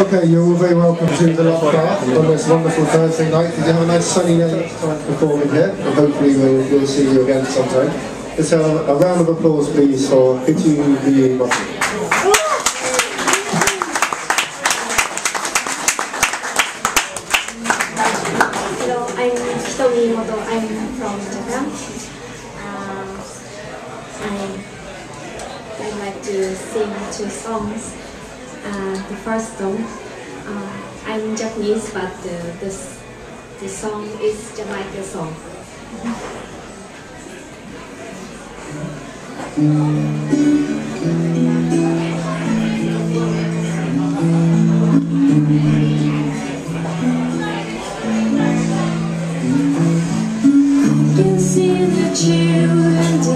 Okay, you're all very welcome to the Locke Bar on this wonderful Thursday night. Did you have a nice sunny day performing here? And hopefully we'll, we'll see you again sometime. Let's have a, round of applause please for Hitu Liu Motti. Hello, I'm Hito Miyomoto. I'm from Japan. Uh, I I like to sing two songs. Uh, the first song, uh, I'm Japanese, but the, the the song is Jamaican song. can see the children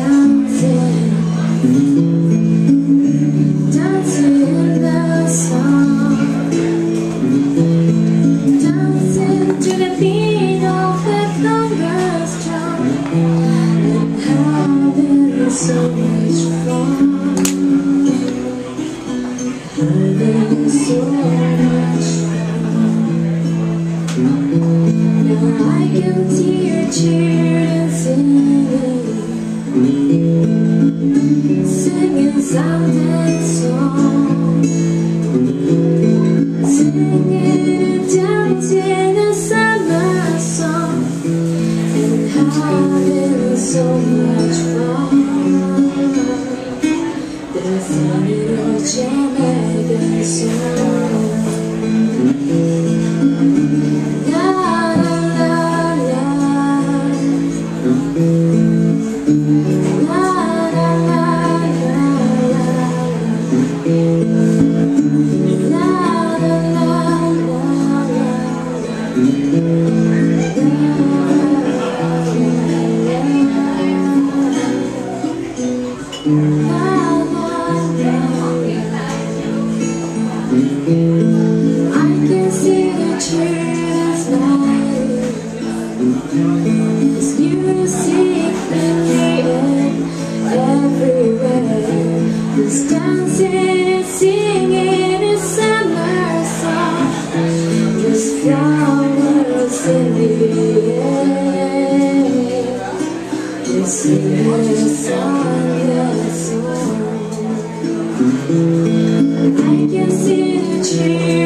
so much fun. There's a Jamaican singing a song. Sing a song. I can see the trees